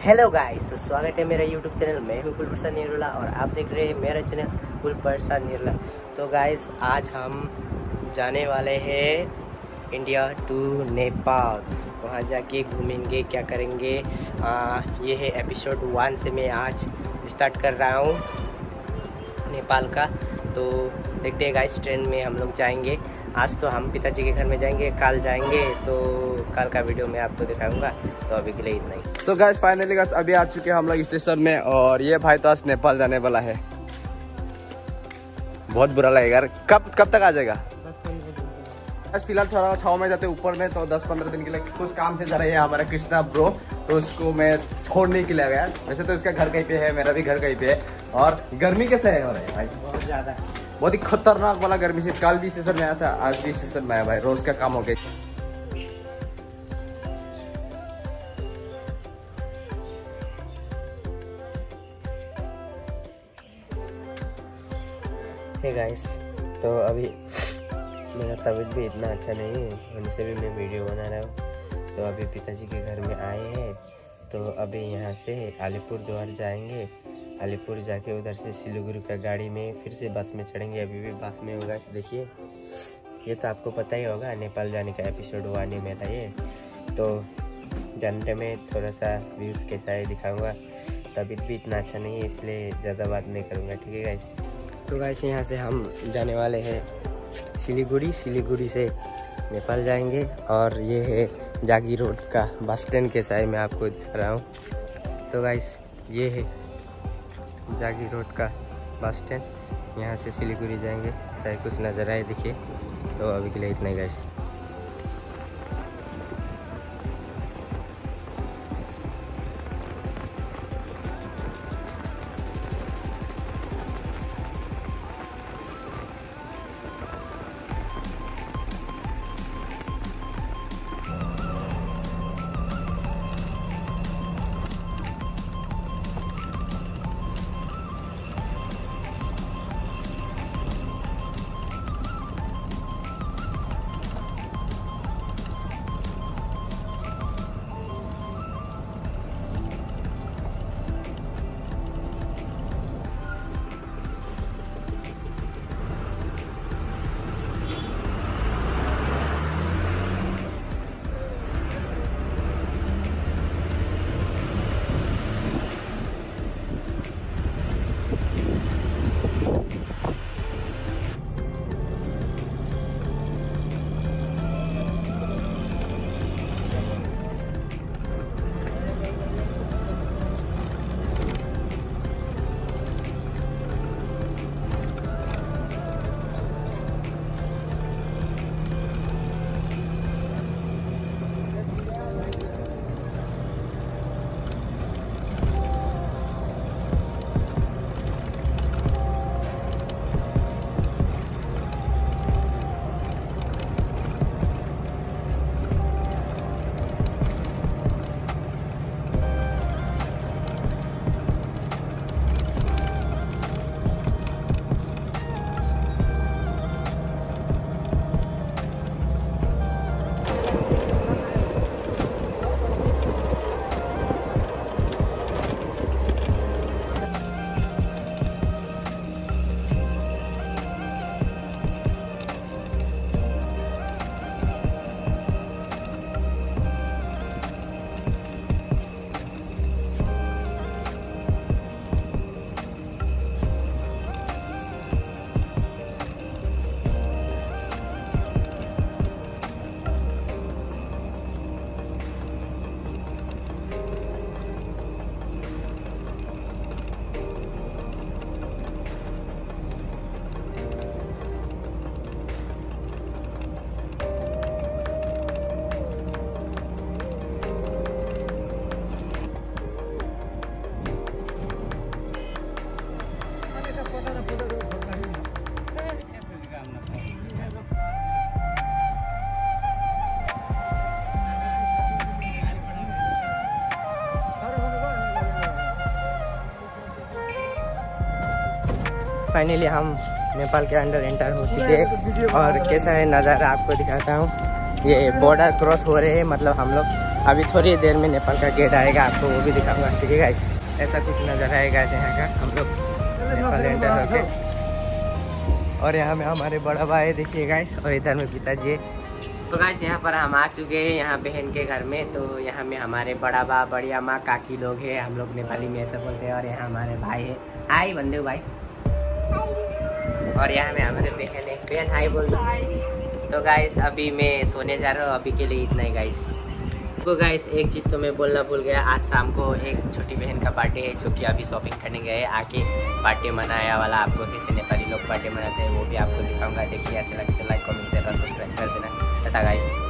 Hello guys तो स्वागत है मेरा यूट्यूब चैनल मैं। हूँ कुलप्रसाद निरुला और आप देख रहे हैं मेरा चैनल कुलप्रसाद निरुला। तो गाइस आज हम जाने वाले हैं इंडिया टू नेपाल वहाँ जाके घूमेंगे क्या करेंगे? आ, ये है एपिसोड वन से मैं आज स्टार्ट कर रहा हूँ नेपाल का। तो देखते हैं गाइस ट्रेन में हम लोग जाएँगे। आज तो हम पिताजी के घर में जाएँगे, कल जाएँगे तो कल का वीडियो मैं आपको दिखाऊँगा तो अभी के लिए इतना ही। सो गाइस फाइनली गाइस अभी आ चुके हैं हम लोग स्टेशन में, और ये भाई तो आज नेपाल जाने वाला है। बहुत बुरा लगेगा कब कब तक आ जाएगा? बस फ़िलहाल थोड़ा छाव में जाते ऊपर में तो 10-15 दिन के लिए कुछ काम से जा रहे हैं हमारा कृष्णा ब्रो तो उसको मैं छोड़ने के लिए गया। वैसे तो इसका घर कहीं पे है, मेरा भी घर कहीं पे है, और गर्मी कैसे है? भाई, बहुत ज़्यादा। बहुत ही खतरनाक वाला गर्मी से, कल भी स्टेशन में आया था, आज भी स्टेशन में आया भाई, रोज का काम हो गया। हे गाइस तो अभी मेरा तबीयत भी इतना अच्छा नहीं है होने से भी मैं वीडियो बना रहा हूँ। तो अभी पिताजी के घर में आए हैं तो अभी यहाँ से अलीपुर द्वार जाएँगे। अलीपुर जाके उधर से सिलीगुड़ी का गाड़ी में फिर से बस में चढ़ेंगे। अभी भी बस में होगा देखिए। ये तो आपको पता ही होगा, नेपाल जाने का एपिसोड हुआ नहीं मेरा ये। तो घंटे में थोड़ा सा व्यूज़ कैसा है दिखाऊँगा। तबीयत भी इतना अच्छा नहीं है, इसलिए ज़्यादा बात नहीं करूँगा, ठीक है गाइस तो गाइस यहाँ से हम जाने वाले हैं सिलीगुड़ी। सिलीगुड़ी से नेपाल जाएँगे और ये है जागी रोड का बस स्टैंड के साइड में आपको दिखा रहा हूँ। तो गाइस ये है जागी रोड का बस स्टैंड। यहाँ से सिलीगुड़ी जाएँगे। शायद कुछ नज़र आए देखिए तो अभी के लिए इतना ही फाइनली हम नेपाल के अंदर एंटर हो चुके हैं। और कैसा है नज़ारा आपको दिखाता हूँ। ये बॉर्डर क्रॉस हो रहे हैं मतलब हम लोग। अभी थोड़ी देर में नेपाल का गेट आएगा, आपको वो भी दिखाऊँगा। ठीक है गाइस ऐसा कुछ नज़र आएगा यहाँ का। हम लोग नेपाल एंटर होके और यहाँ में हमारे बड़ा भाई देखिए गाइस और इधर में पिताजी तो गाइस यहाँ पर हम आ चुके हैं, यहाँ बहन के घर में। तो यहाँ में हमारे बड़ा बा बड़िया माँ, काकी लोग हैं। हम लोग नेपाली में ऐसा बोलते हैं, और यहाँ हमारे भाई है। हाय बंदे भाई। और यहाँ में हमारे बहन है बहन हाय बोल दो। तो गाइस अभी मैं सोने जा रहा हूँ, अभी के लिए इतना ही गाइस तो गाइस एक चीज़ तो मैं बोलना भूल गया, आज शाम को एक छोटी बहन का बर्थडे है, जो कि अभी शॉपिंग करने गए, आके बर्थडे मनाया वाला आपको, कैसे नेपाली लोग बर्थडे मनाते हैं, वो भी आपको दिखाऊँगा। देखिए अच्छा लगे तो लाइक कमेंट शेयर और सब्सक्राइब कर देना। टाटा गाइस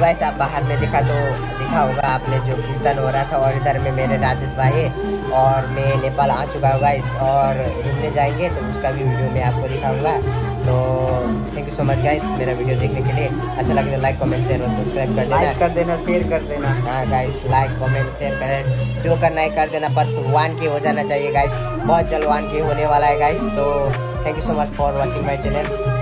वैसे आप बाहर में देखा तो दिखा होगा आपने जो कीर्तन हो रहा था और इधर में मेरे राजेश भाई और मैं नेपाल आ चुका हूँ गाइस और घूमने जाएँगे तो उसका भी वीडियो मैं आपको दिखाऊँगा। तो thank you so much guys मेरा वीडियो देखने के लिए। अच्छा लगे तो लाइक कमेंट शेयर और सब्सक्राइब कर देना। कर देना शेयर कर देना। हाँ गाइस लाइक कमेंट शेयर करें जो करना है कर देना पर वन के हो जाना चाहिए गाइस बहुत जल्द वन के होने वाला है गाइस तो thank you so much for watching my channel